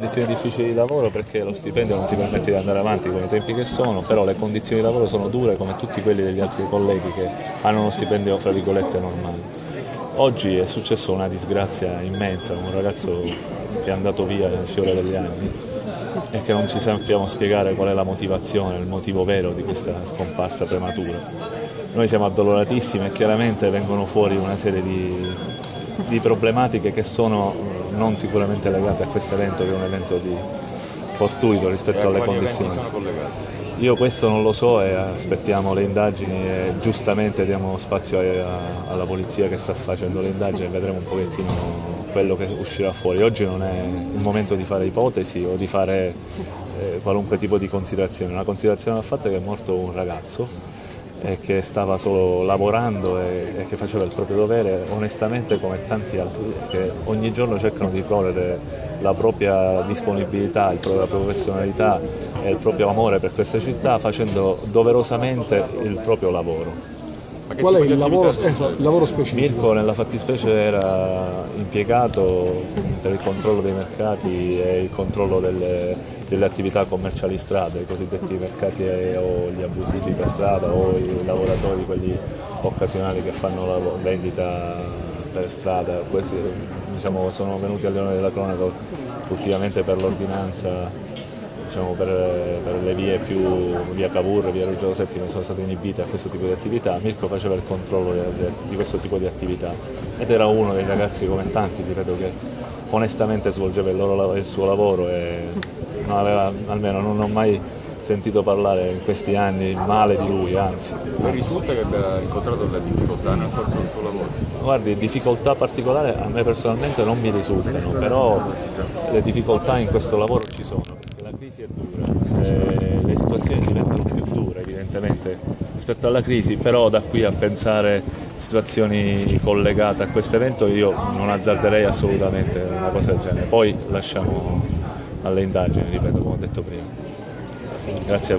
Condizioni difficili di lavoro perché lo stipendio non ti permette di andare avanti con i tempi che sono, però le condizioni di lavoro sono dure come tutti quelli degli altri colleghi che hanno uno stipendio fra virgolette normale. Oggi è successa una disgrazia immensa, un ragazzo che è andato via nel fiore degli anni e che non ci sappiamo spiegare qual è la motivazione, il motivo vero di questa scomparsa prematura. Noi siamo addoloratissimi e chiaramente vengono fuori una serie di, di problematiche che sono non sicuramente legate a questo evento che è un evento di fortuito rispetto alle condizioni. Io questo non lo so e aspettiamo le indagini e giustamente diamo spazio a, alla polizia che sta facendo le indagini e vedremo un pochettino quello che uscirà fuori. Oggi non è il momento di fare ipotesi o di fare eh, qualunque tipo di considerazione. Una considerazione da fatta è che è morto un ragazzo che stava solo lavorando e, e, che faceva il proprio dovere onestamente come tanti altri che ogni giorno cercano di correre la propria disponibilità, la propria professionalità e il proprio amore per questa città facendo doverosamente il proprio lavoro. Qual è il lavoro, eh, il lavoro, specifico? Mirko nella fattispecie era impiegato per il controllo dei mercati e il controllo delle, delle attività commerciali strade, i cosiddetti mercati o gli abusivi per strada o i lavoratori, quelli occasionali che fanno la vendita per strada. Questi diciamo, sono venuti alle ore della cronaca ultimamente per l'ordinanza diciamo, per, per, le vie più via Cavour, via Ruggero Settimo sono state inibite a questo tipo di attività, Mirko faceva il controllo di, di questo tipo di attività ed era uno dei ragazzi come tanti, ripeto, che onestamente svolgeva il, loro, il suo lavoro e non aveva, almeno non ho mai sentito parlare in questi anni male di lui, anzi. Ma risulta che abbia incontrato delle difficoltà nel corso del suo lavoro? Guardi, difficoltà particolari a me personalmente non mi risultano, però le difficoltà in questo lavoro ci sono crisi è dura, eh, le situazioni diventano più dure evidentemente rispetto alla crisi, però da qui a pensare situazioni collegate a questo evento io non azzarderei assolutamente una cosa del genere, poi lasciamo alle indagini, ripeto come ho detto prima. Grazie a voi.